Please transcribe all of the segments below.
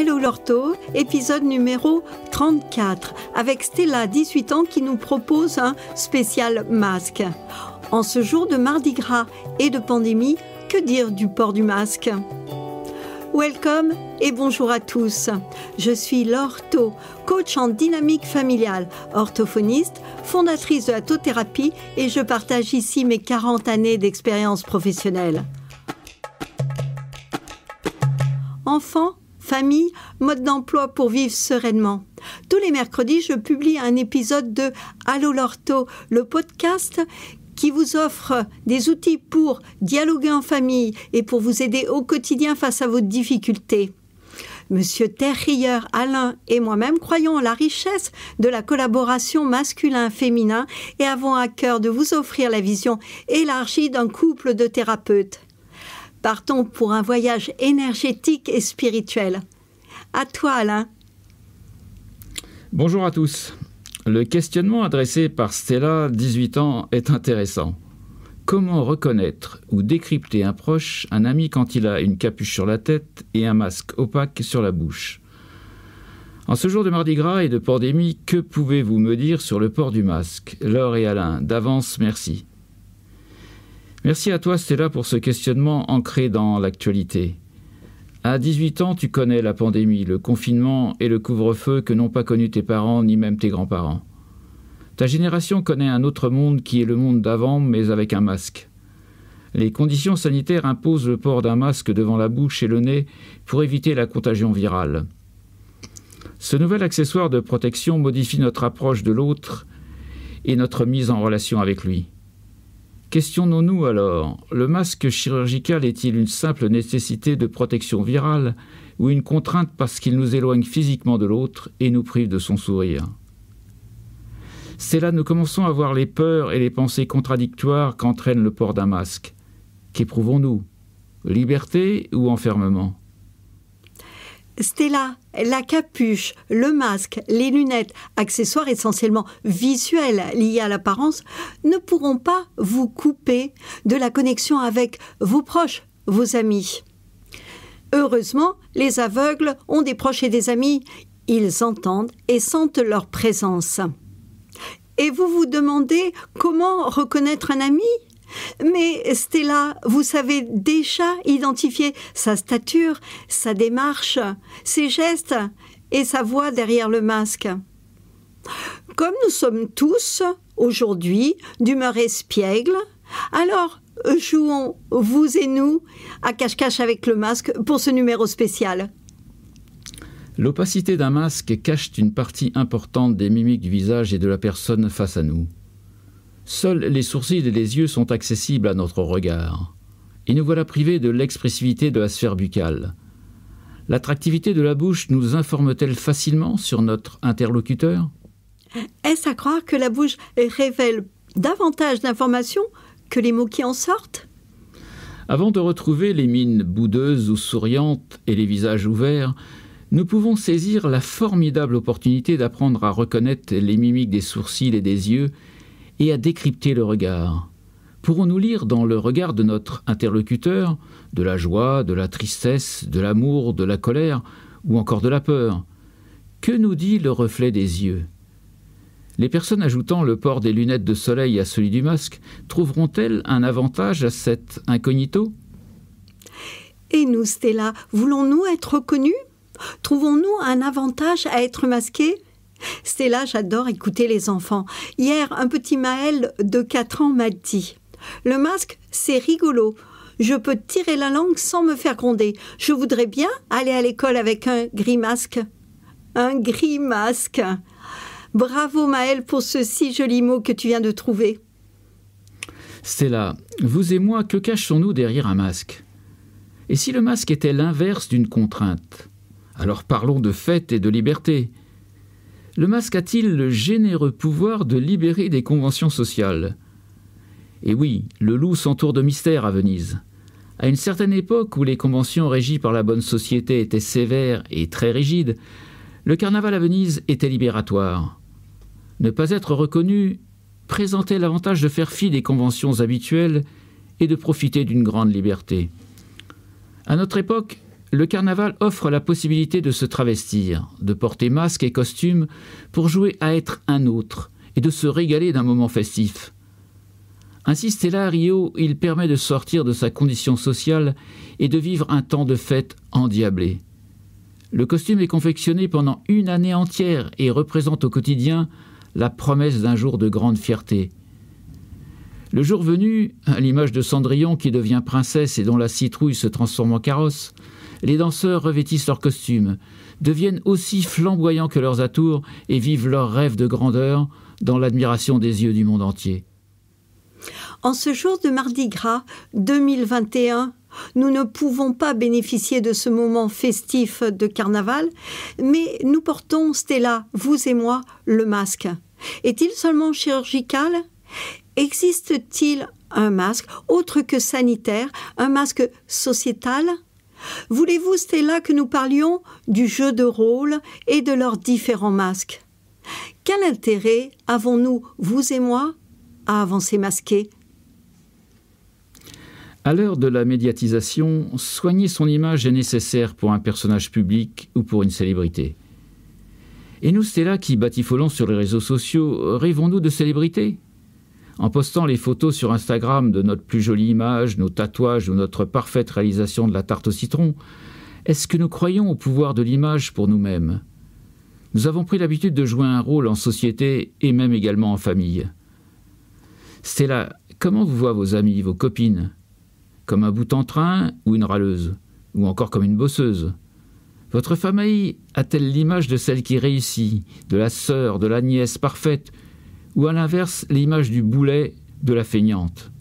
Allô Lorto, épisode numéro 34, avec Stella, 18 ans, qui nous propose un spécial masque. En ce jour de Mardi Gras et de pandémie, que dire du port du masque? Welcome et bonjour à tous. Je suis Lorto, coach en dynamique familiale, orthophoniste, fondatrice de la thérapie et je partage ici mes 40 années d'expérience professionnelle. Enfants, famille, mode d'emploi pour vivre sereinement. Tous les mercredis, je publie un épisode de Allo Lorto, le podcast qui vous offre des outils pour dialoguer en famille et pour vous aider au quotidien face à vos difficultés. Monsieur Terrier, Alain et moi-même croyons en la richesse de la collaboration masculin-féminin et avons à cœur de vous offrir la vision élargie d'un couple de thérapeutes. Partons pour un voyage énergétique et spirituel. À toi, Alain. Bonjour à tous. Le questionnement adressé par Stella, 18 ans, est intéressant. Comment reconnaître ou décrypter un proche, un ami quand il a une capuche sur la tête et un masque opaque sur la bouche? En ce jour de Mardi Gras et de pandémie, que pouvez-vous me dire sur le port du masque? Laure et Alain, d'avance, merci. Merci à toi Stella pour ce questionnement ancré dans l'actualité. À 18 ans, tu connais la pandémie, le confinement et le couvre-feu que n'ont pas connu tes parents ni même tes grands-parents. Ta génération connaît un autre monde qui est le monde d'avant, mais avec un masque. Les conditions sanitaires imposent le port d'un masque devant la bouche et le nez pour éviter la contagion virale. Ce nouvel accessoire de protection modifie notre approche de l'autre et notre mise en relation avec lui. Questionnons-nous alors, le masque chirurgical est-il une simple nécessité de protection virale ou une contrainte parce qu'il nous éloigne physiquement de l'autre et nous prive de son sourire? C'est là nous commençons à voir les peurs et les pensées contradictoires qu'entraîne le port d'un masque. Qu'éprouvons-nous? Liberté ou enfermement? Stella, la capuche, le masque, les lunettes, accessoires essentiellement visuels liés à l'apparence, ne pourront pas vous couper de la connexion avec vos proches, vos amis. Heureusement, les aveugles ont des proches et des amis. Ils entendent et sentent leur présence. Et vous vous demandez comment reconnaître un ami? Mais Stella, vous savez déjà identifier sa stature, sa démarche, ses gestes et sa voix derrière le masque. Comme nous sommes tous, aujourd'hui, d'humeur espiègle, alors jouons, vous et nous, à cache-cache avec le masque pour ce numéro spécial. L'opacité d'un masque cache une partie importante des mimiques du visage et de la personne face à nous. Seuls les sourcils et les yeux sont accessibles à notre regard. Et nous voilà privés de l'expressivité de la sphère buccale. L'attractivité de la bouche nous informe-t-elle facilement sur notre interlocuteur? Est-ce à croire que la bouche révèle davantage d'informations que les mots qui en sortent? Avant de retrouver les mines boudeuses ou souriantes et les visages ouverts, nous pouvons saisir la formidable opportunité d'apprendre à reconnaître les mimiques des sourcils et des yeux et à décrypter le regard. Pourrons-nous lire dans le regard de notre interlocuteur de la joie, de la tristesse, de l'amour, de la colère ou encore de la peur? Que nous dit le reflet des yeux? Les personnes ajoutant le port des lunettes de soleil à celui du masque trouveront-elles un avantage à cet incognito? Et nous, Stella, voulons-nous être reconnus Trouvons-nous un avantage à être masqués? Stella, j'adore écouter les enfants. Hier, un petit Maël de 4 ans m'a dit Le masque, c'est rigolo. Je peux tirer la langue sans me faire gronder. Je voudrais bien aller à l'école avec un gris masque. Un gris masque. Bravo Maël pour ce si joli mot que tu viens de trouver. Stella, vous et moi, que cachons-nous derrière un masque? Et si le masque était l'inverse d'une contrainte? Alors parlons de fête et de liberté. Le masque a-t-il le généreux pouvoir de libérer des conventions sociales? Et oui, le loup s'entoure de mystère à Venise. À une certaine époque où les conventions régies par la bonne société étaient sévères et très rigides, le carnaval à Venise était libératoire. Ne pas être reconnu présentait l'avantage de faire fi des conventions habituelles et de profiter d'une grande liberté. À notre époque, Le carnaval offre la possibilité de se travestir, de porter masque et costume pour jouer à être un autre et de se régaler d'un moment festif. Ainsi, Stella Rio, il permet de sortir de sa condition sociale et de vivre un temps de fête endiablé. Le costume est confectionné pendant une année entière et représente au quotidien la promesse d'un jour de grande fierté. Le jour venu, à l'image de Cendrillon qui devient princesse et dont la citrouille se transforme en carrosse, les danseurs revêtissent leurs costumes, deviennent aussi flamboyants que leurs atours et vivent leur rêve de grandeur dans l'admiration des yeux du monde entier. En ce jour de Mardi Gras 2021, nous ne pouvons pas bénéficier de ce moment festif de carnaval, mais nous portons, Stella, vous et moi, le masque. Est-il seulement chirurgical? Existe-t-il un masque autre que sanitaire, un masque sociétal? Voulez-vous, Stella, que nous parlions du jeu de rôle et de leurs différents masques? Quel intérêt avons-nous, vous et moi, à avancer masqué À l'heure de la médiatisation, soigner son image est nécessaire pour un personnage public ou pour une célébrité. Et nous, Stella, qui batifolons sur les réseaux sociaux, rêvons-nous de célébrité en postant les photos sur Instagram de notre plus jolie image, nos tatouages ou notre parfaite réalisation de la tarte au citron, est-ce que nous croyons au pouvoir de l'image pour nous-mêmes? Nous avons pris l'habitude de jouer un rôle en société et même également en famille. Stella, comment vous voient vos amis, vos copines? Comme un bout en train ou une râleuse? Ou encore comme une bosseuse? Votre famille a-t-elle l'image de celle qui réussit, de la sœur, de la nièce parfaite ou à l'inverse l'image du boulet de la feignante.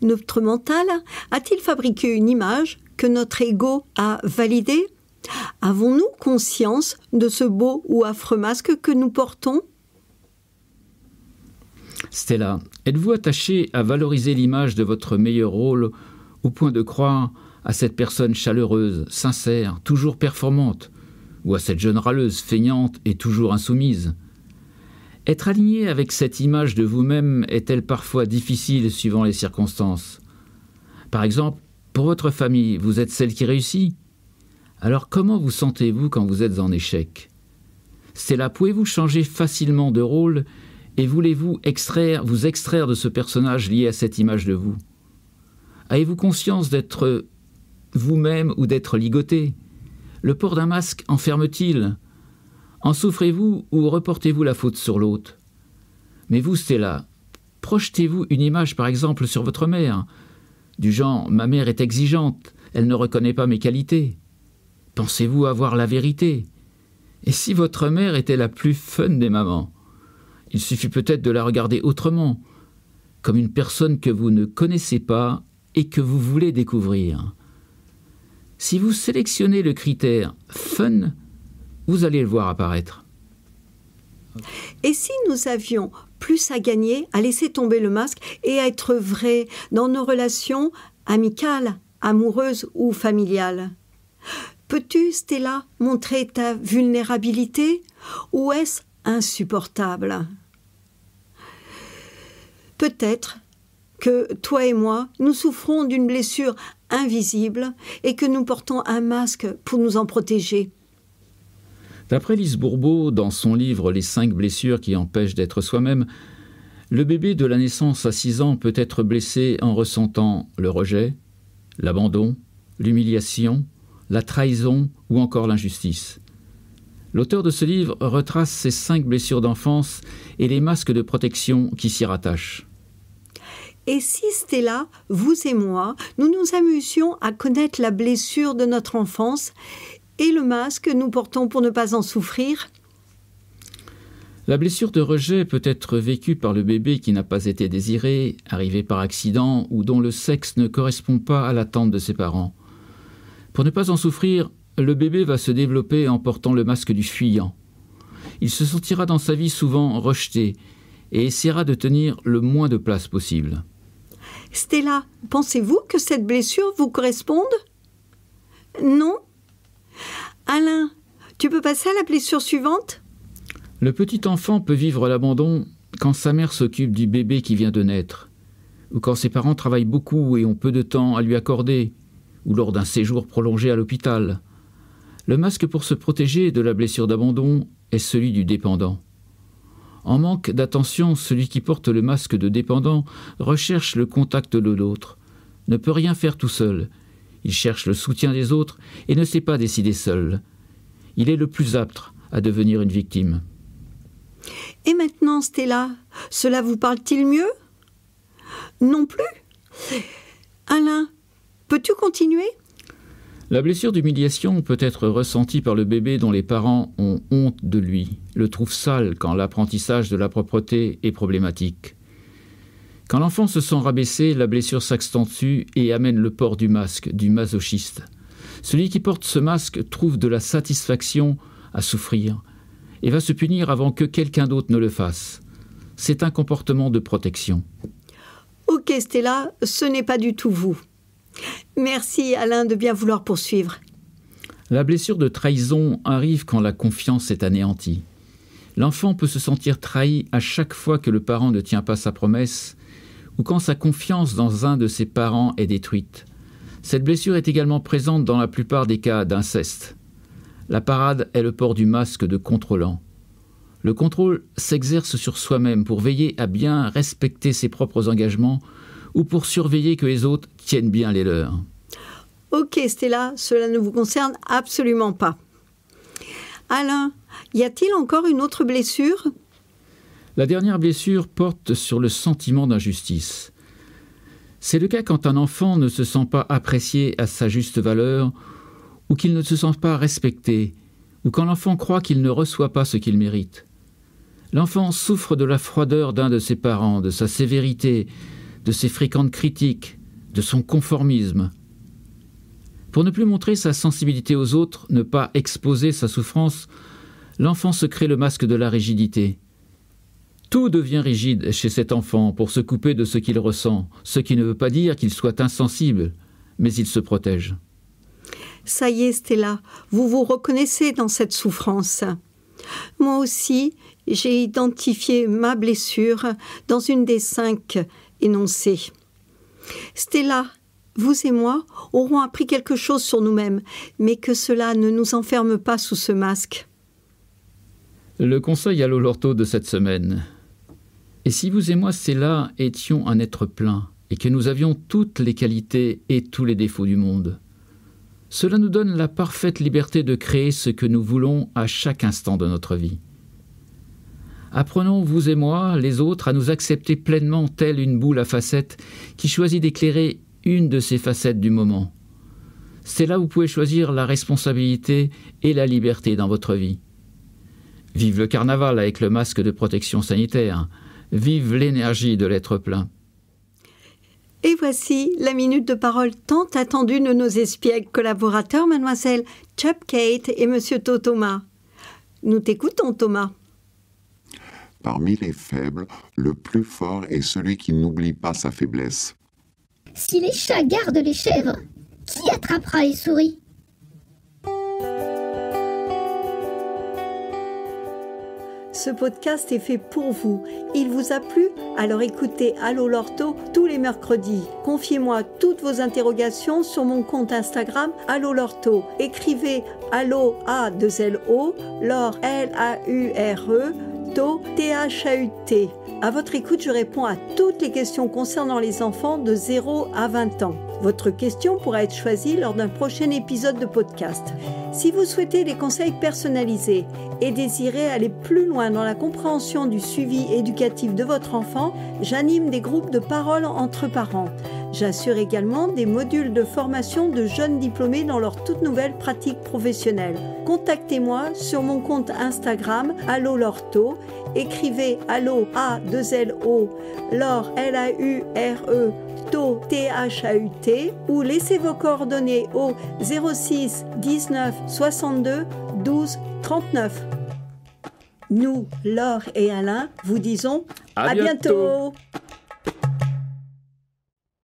Notre mental a-t-il fabriqué une image que notre ego a validée? Avons-nous conscience de ce beau ou affreux masque que nous portons? Stella, êtes-vous attachée à valoriser l'image de votre meilleur rôle au point de croire à cette personne chaleureuse, sincère, toujours performante, ou à cette jeune râleuse, feignante et toujours insoumise? Être aligné avec cette image de vous-même est-elle parfois difficile suivant les circonstances? Par exemple, pour votre famille, vous êtes celle qui réussit. Alors comment vous sentez-vous quand vous êtes en échec? C'est là, pouvez-vous changer facilement de rôle et voulez-vous vous extraire de ce personnage lié à cette image de vous? Avez-vous conscience d'être vous-même ou d'être ligoté? Le port d'un masque enferme-t-il? En souffrez-vous ou reportez-vous la faute sur l'autre? Mais vous, Stella, projetez-vous une image par exemple sur votre mère, du genre ma mère est exigeante, elle ne reconnaît pas mes qualités. Pensez-vous avoir la vérité? Et si votre mère était la plus fun des mamans? Il suffit peut-être de la regarder autrement, comme une personne que vous ne connaissez pas et que vous voulez découvrir. Si vous sélectionnez le critère fun, vous allez le voir apparaître. Et si nous avions plus à gagner à laisser tomber le masque et à être vrai dans nos relations amicales, amoureuses ou familiales? Peux-tu, Stella, montrer ta vulnérabilité ou est-ce insupportable? Peut-être que toi et moi, nous souffrons d'une blessure invisible et que nous portons un masque pour nous en protéger. D'après Lise Bourbeau, dans son livre Les cinq blessures qui empêchent d'être soi-même, le bébé de la naissance à 6 ans peut être blessé en ressentant le rejet, l'abandon, l'humiliation, la trahison ou encore l'injustice. L'auteur de ce livre retrace ces cinq blessures d'enfance et les masques de protection qui s'y rattachent. Et si Stella, vous et moi, nous nous amusions à connaître la blessure de notre enfance et le masque que nous portons pour ne pas en souffrir La blessure de rejet peut être vécue par le bébé qui n'a pas été désiré, arrivé par accident ou dont le sexe ne correspond pas à l'attente de ses parents. Pour ne pas en souffrir, le bébé va se développer en portant le masque du fuyant. Il se sentira dans sa vie souvent rejeté et essaiera de tenir le moins de place possible. Stella, pensez-vous que cette blessure vous corresponde? Non Alain, tu peux passer à la blessure suivante? Le petit enfant peut vivre l'abandon quand sa mère s'occupe du bébé qui vient de naître, ou quand ses parents travaillent beaucoup et ont peu de temps à lui accorder, ou lors d'un séjour prolongé à l'hôpital. Le masque pour se protéger de la blessure d'abandon est celui du dépendant. En manque d'attention, celui qui porte le masque de dépendant recherche le contact de l'autre, ne peut rien faire tout seul. Il cherche le soutien des autres et ne sait pas décider seul. Il est le plus apte à devenir une victime. Et maintenant, Stella, cela vous parle-t-il mieux? Non plus? Alain, peux-tu continuer? La blessure d'humiliation peut être ressentie par le bébé dont les parents ont honte de lui, le trouvent sale quand l'apprentissage de la propreté est problématique. Quand l'enfant se sent rabaissé, la blessure s'accentue et amène le port du masque, du masochiste. Celui qui porte ce masque trouve de la satisfaction à souffrir et va se punir avant que quelqu'un d'autre ne le fasse. C'est un comportement de protection. Ok Stella, ce n'est pas du tout vous. Merci Alain de bien vouloir poursuivre. La blessure de trahison arrive quand la confiance est anéantie. L'enfant peut se sentir trahi à chaque fois que le parent ne tient pas sa promesse ou quand sa confiance dans un de ses parents est détruite. Cette blessure est également présente dans la plupart des cas d'inceste. La parade est le port du masque de contrôlant. Le contrôle s'exerce sur soi-même pour veiller à bien respecter ses propres engagements ou pour surveiller que les autres tiennent bien les leurs. Ok Stella, cela ne vous concerne absolument pas. Alain, y a-t-il encore une autre blessure? La dernière blessure porte sur le sentiment d'injustice. C'est le cas quand un enfant ne se sent pas apprécié à sa juste valeur, ou qu'il ne se sent pas respecté, ou quand l'enfant croit qu'il ne reçoit pas ce qu'il mérite. L'enfant souffre de la froideur d'un de ses parents, de sa sévérité, de ses fréquentes critiques, de son conformisme. Pour ne plus montrer sa sensibilité aux autres, ne pas exposer sa souffrance, l'enfant se crée le masque de la rigidité. Tout devient rigide chez cet enfant pour se couper de ce qu'il ressent, ce qui ne veut pas dire qu'il soit insensible, mais il se protège. Ça y est, Stella, vous vous reconnaissez dans cette souffrance. Moi aussi, j'ai identifié ma blessure dans une des cinq énoncé. Stella, vous et moi aurons appris quelque chose sur nous-mêmes, mais que cela ne nous enferme pas sous ce masque. Le conseil à l'Olorto de cette semaine. Et si vous et moi, Stella, étions un être plein, et que nous avions toutes les qualités et tous les défauts du monde Cela nous donne la parfaite liberté de créer ce que nous voulons à chaque instant de notre vie. Apprenons, vous et moi, les autres, à nous accepter pleinement telle une boule à facettes qui choisit d'éclairer une de ces facettes du moment. C'est là où vous pouvez choisir la responsabilité et la liberté dans votre vie. Vive le carnaval avec le masque de protection sanitaire. Vive l'énergie de l'être plein. Et voici la minute de parole tant attendue de nos espiègles collaborateurs, mademoiselle Chapkate et monsieur Totoma. Nous t'écoutons, Thomas. Parmi les faibles, le plus fort est celui qui n'oublie pas sa faiblesse. Si les chats gardent les chèvres, qui attrapera les souris? Ce podcast est fait pour vous. Il vous a plu? Alors écoutez Allo Lorto tous les mercredis. Confiez-moi toutes vos interrogations sur mon compte Instagram Allo Lorto. Écrivez Allo A 2 L O Lor L A U R E T-H-A-U-T. À votre écoute, je réponds à toutes les questions concernant les enfants de 0 à 20 ans. Votre question pourra être choisie lors d'un prochain épisode de podcast. Si vous souhaitez des conseils personnalisés et désirez aller plus loin dans la compréhension du suivi éducatif de votre enfant, j'anime des groupes de parole entre parents. J'assure également des modules de formation de jeunes diplômés dans leur toute nouvelle pratique professionnelle. Contactez-moi sur mon compte Instagram Allo Lorto. Écrivez Allo A 2 L O Lor L A U R E TO T H A U T ou laissez vos coordonnées au 06 19 62 12 39. Nous, Laure et Alain, vous disons à, bientôt.